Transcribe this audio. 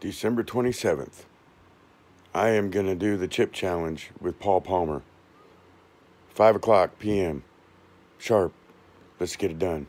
December 27th. I am going to do the chip challenge with Paul Palmer. 5 o'clock p.m. Sharp. Let's get it done.